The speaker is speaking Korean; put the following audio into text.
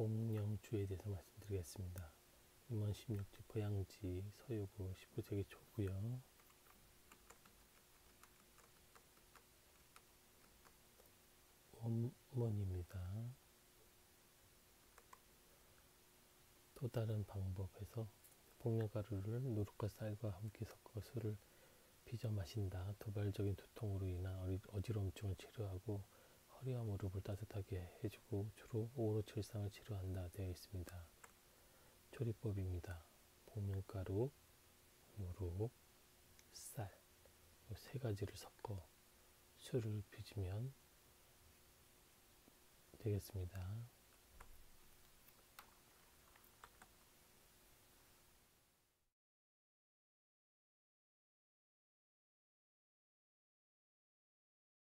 복령주에 대해서 말씀드리겠습니다. 임원 16지 보양지 서유구 19세기 초고요. 원문입니다. 또 다른 방법에서 복령가루를 누룩과 쌀과 함께 섞어 술을 빚어 마신다. 도발적인 두통으로 인한 어지러움증을 치료하고 허리와 무릎을 따뜻하게 해주고 주로 오로칠상을 치료한다 되어 있습니다. 조리법입니다. 복면가루, 누룩, 쌀, 세 가지를 섞어 술을 빚으면 되겠습니다.